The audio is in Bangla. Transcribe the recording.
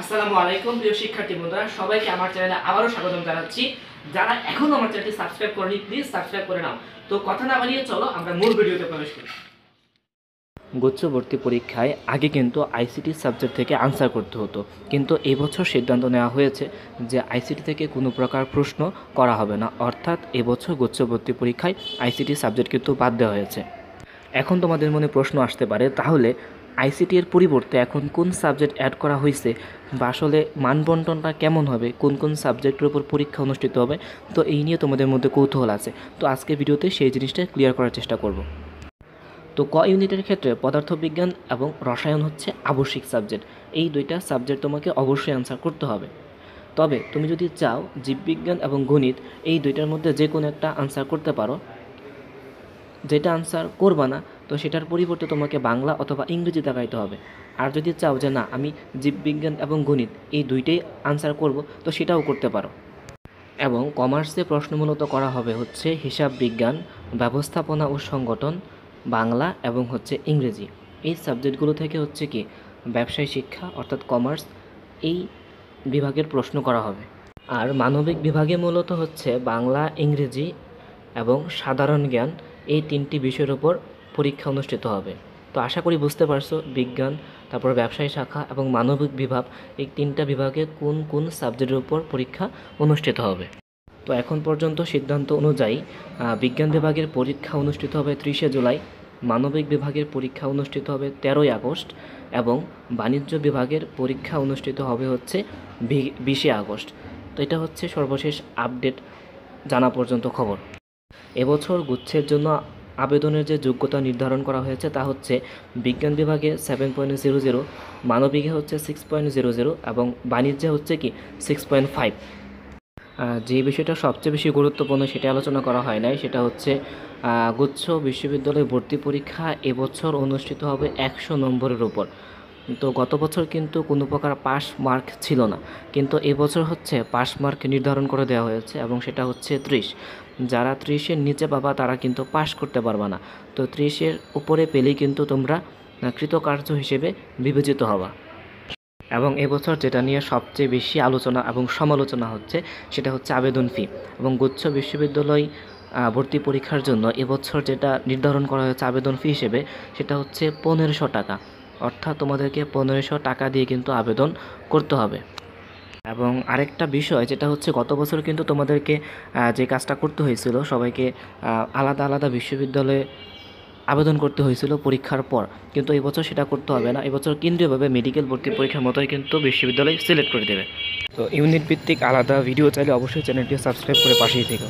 আসসালামু আলাইকুম, প্রিয় শিক্ষার্থী বন্ধুরা। সবাইকে আমার চ্যানেলে আবারও স্বাগতম জানাচ্ছি। যারা এখনও আমার চ্যানেলটি সাবস্ক্রাইব করেনি, প্লিজ সাবস্ক্রাইব করে নাও। তো কথা না বানিয়ে চলো, আমরা মূল ভিডিওতে প্রবেশ করি। গুচ্ছবর্তী পরীক্ষায় আগে কিন্তু আইসিটি সাবজেক্ট থেকে আনসার করতে হতো। কিন্তু এবছর সিদ্ধান্ত নেওয়া হয়েছে যে আইসিটি থেকে কোনো প্রকার প্রশ্ন করা হবে না। অর্থাৎ এবছর গুচ্ছবর্তী পরীক্ষায় আইসিটি সাবজেক্ট কিন্তু বাদ দেওয়া হয়েছে। এখন তোমাদের মনে প্রশ্ন আসতে পারে, তাহলে আইসিটি এর পরিবর্তে এখন কোন সাবজেক্ট অ্যাড করা হয়েছে বা আসলে মানবন্টনটা কেমন হবে, কোন কোন সাবজেক্টের উপর পরীক্ষা অনুষ্ঠিত হবে, তো এই নিয়ে তোমাদের মধ্যে কৌতূহল আছে। তো আজকে ভিডিওতে সেই জিনিসটা ক্লিয়ার করার চেষ্টা করব। তো ক ইউনিটের ক্ষেত্রে পদার্থবিজ্ঞান এবং রসায়ন হচ্ছে আবশ্যিক সাবজেক্ট এই দুইটা সাবজেক্ট তোমাকে অবশ্যই অ্যান্সার করতে হবে। তবে তুমি যদি চাও জীববিজ্ঞান এবং গণিত, এই দুইটার মধ্যে যে কোনো একটা আনসার করতে পারো। যেটা আনসার করবা না তো সেটার পরিবর্তে তোমাকে বাংলা অথবা ইংরেজি দেখাইতে হবে। আর যদি চাও যে না, আমি জীববিজ্ঞান এবং গণিত এই দুইটাই আনসার করব, তো সেটাও করতে পারো। এবং কমার্সে প্রশ্ন মূলত করা হবে হচ্ছে হিসাব বিজ্ঞান, ব্যবস্থাপনা ও সংগঠন, বাংলা এবং হচ্ছে ইংরেজি। এই সাবজেক্টগুলো থেকে হচ্ছে কি, ব্যবসায় শিক্ষা অর্থাৎ কমার্স এই বিভাগের প্রশ্ন করা হবে। আর মানবিক বিভাগে মূলত হচ্ছে বাংলা, ইংরেজি এবং সাধারণ জ্ঞান এই তিনটি বিষয়ের উপর পরীক্ষা অনুষ্ঠিত হবে। তো আশা করি বুঝতে পারছ, বিজ্ঞান, তারপর ব্যবসায়ী শাখা এবং মানবিক বিভাগ, এই তিনটা বিভাগে কোন কোন সাবজেক্টের উপর পরীক্ষা অনুষ্ঠিত হবে। তো এখন পর্যন্ত সিদ্ধান্ত অনুযায়ী বিজ্ঞান বিভাগের পরীক্ষা অনুষ্ঠিত হবে ত্রিশে জুলাই, মানবিক বিভাগের পরীক্ষা অনুষ্ঠিত হবে তেরোই আগস্ট এবং বাণিজ্য বিভাগের পরীক্ষা অনুষ্ঠিত হবে হচ্ছে বিশে আগস্ট। তো এটা হচ্ছে সর্বশেষ আপডেট জানা পর্যন্ত খবর। এবছর গুচ্ছের জন্য আবেদনের যে যোগ্যতা নির্ধারণ করা হয়েছে তা হচ্ছে বিজ্ঞান বিভাগে সেভেন পয়েন্ট জিরো জিরো মানবিকে হচ্ছে সিক্স পয়েন্ট জিরো জিরো এবং বাণিজ্যে হচ্ছে কি সিক্স পয়েন্ট ফাইভ যে বিষয়টা সবচেয়ে বেশি গুরুত্বপূর্ণ সেটা আলোচনা করা হয় নাই, সেটা হচ্ছে গুচ্ছ বিশ্ববিদ্যালয়ে ভর্তি পরীক্ষা এবছর অনুষ্ঠিত হবে একশো নম্বরের উপর। তো গত বছর কিন্তু কোনো প্রকার পাস মার্ক ছিল না। কিন্তু এবছর হচ্ছে পাস মার্ক নির্ধারণ করে দেওয়া হয়েছে এবং সেটা হচ্ছে ত্রিশ। যারা ত্রিশের নিচে পাবা, তারা কিন্তু পাস করতে পারবা না। তো ত্রিশের উপরে পেলেই কিন্তু তোমরা কৃতকার্য হিসেবে বিবেচিত হবা। এবং এবছর যেটা নিয়ে সবচেয়ে বেশি আলোচনা এবং সমালোচনা হচ্ছে, সেটা হচ্ছে আবেদন ফি। এবং গুচ্ছ বিশ্ববিদ্যালয় ভর্তি পরীক্ষার জন্য এবছর যেটা নির্ধারণ করা হয়েছে আবেদন ফি হিসেবে, সেটা হচ্ছে পনেরোশো টাকা। অর্থাৎ তোমাদেরকে পনেরোশো টাকা দিয়ে কিন্তু আবেদন করতে হবে। এবং আরেকটা বিষয়, যেটা হচ্ছে গত বছর কিন্তু তোমাদেরকে যে কাজটা করতে হয়েছিল, সবাইকে আলাদা আলাদা বিশ্ববিদ্যালয়ে আবেদন করতে হয়েছিল পরীক্ষার পর। কিন্তু এবছর সেটা করতে হবে না। এবছর কেন্দ্রীয়ভাবে মেডিকেল ভর্তি পরীক্ষার মতোই কিন্তু বিশ্ববিদ্যালয় সিলেক্ট করে দেবে। তো ইউনিট ভিত্তিক আলাদা ভিডিও চাইলে অবশ্যই চ্যানেলটি সাবস্ক্রাইব করে পাশেই থেকো।